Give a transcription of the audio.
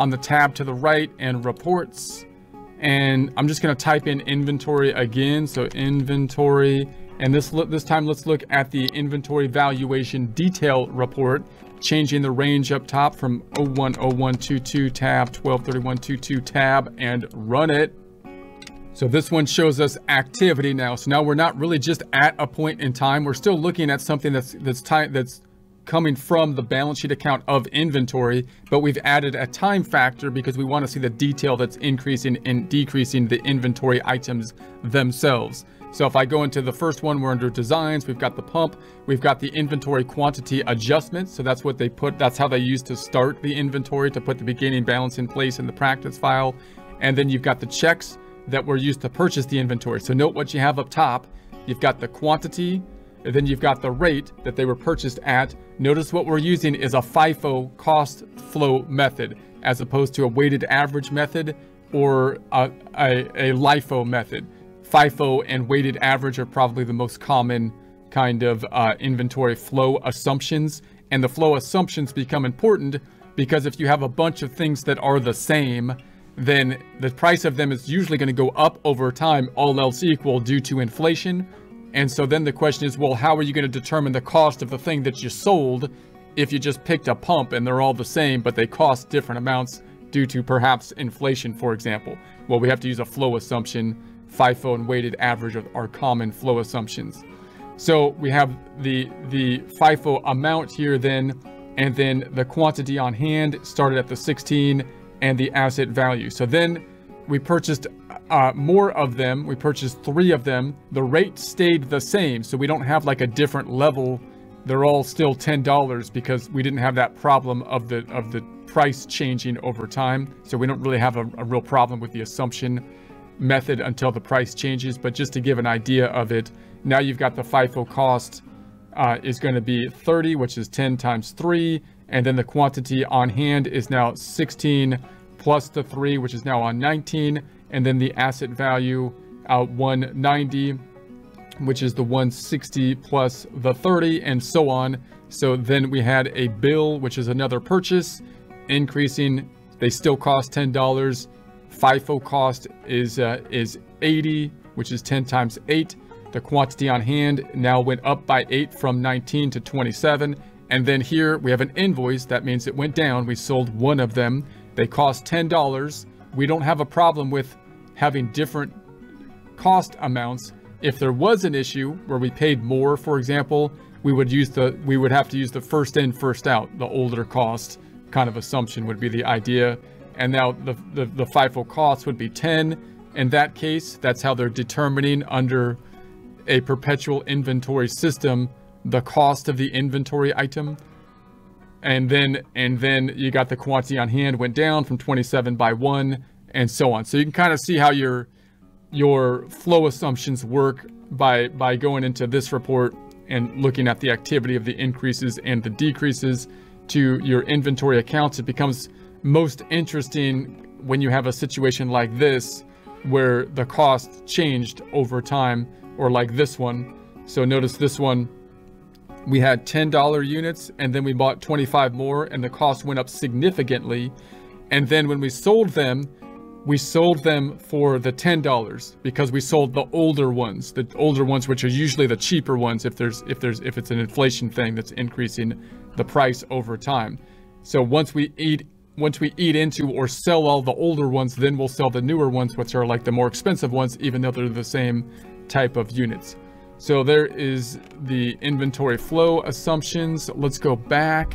on the tab to the right and reports. And I'm just going to type in inventory again. So inventory. And this, look this time, let's look at the inventory valuation detail report, changing the range up top from 010122 tab, 123122 tab, and run it. So this one shows us activity now. So now we're not really just at a point in time. We're still looking at something that's that's that's coming from the balance sheet account of inventory, but we've added a time factor because we want to see the detail that's increasing and decreasing the inventory items themselves. So if I go into the first one, we're under designs, we've got the pump, we've got the inventory quantity adjustment. So that's what they put, that's how they use to start the inventory to put the beginning balance in place in the practice file. And then you've got the checks that were used to purchase the inventory. So note what you have up top. You've got the quantity, and then you've got the rate that they were purchased at. Notice what we're using is a FIFO cost flow method as opposed to a weighted average method or a, a, a LIFO method. FIFO and weighted average are probably the most common kind of uh, inventory flow assumptions. And the flow assumptions become important because if you have a bunch of things that are the same, then the price of them is usually going to go up over time, all else equal, due to inflation. And so then the question is, well, how are you going to determine the cost of the thing that you sold if you just picked a pump and they're all the same, but they cost different amounts due to perhaps inflation, for example? Well, we have to use a flow assumption. FIFO and weighted average are common flow assumptions. So we have the, the FIFO amount here then, and then the quantity on hand started at the 16 and the asset value. So then we purchased uh, more of them. We purchased three of them. The rate stayed the same. So we don't have like a different level. They're all still $10 because we didn't have that problem of the of the price changing over time. So we don't really have a, a real problem with the assumption method until the price changes. But just to give an idea of it, now you've got the FIFO cost uh, is going to be 30, which is 10 times 3. And then the quantity on hand is now 16 plus the 3, which is now on 19. And then the asset value uh, 190, which is the 160 plus the 30, and so on. So then we had a bill, which is another purchase, increasing. They still cost $10. FIFO cost is uh, is 80, which is 10 times 8. The quantity on hand now went up by 8 from 19 to 27. And then here we have an invoice. That means it went down. We sold one of them. They cost $10. We don't have a problem with having different cost amounts. If there was an issue where we paid more, for example, we would use the we would have to use the first in, first out, the older cost kind of assumption would be the idea. And now the, the, the FIFO cost would be 10. In that case, that's how they're determining under a perpetual inventory system the cost of the inventory item. And then and then you got the quantity on hand went down from 27 by 1 and so on. So you can kind of see how your your flow assumptions work by by going into this report and looking at the activity of the increases and the decreases to your inventory accounts. It becomes most interesting when you have a situation like this where the cost changed over time or like this one. So notice this one we had $10 units and then we bought 25 more and the cost went up significantly. And then when we sold them, we sold them for the $10 because we sold the older ones, the older ones, which are usually the cheaper ones if there's, if there's, if it's an inflation thing that's increasing the price over time. So once we eat, once we eat into or sell all the older ones, then we'll sell the newer ones, which are like the more expensive ones, even though they're the same type of units. So there is the inventory flow assumptions. Let's go back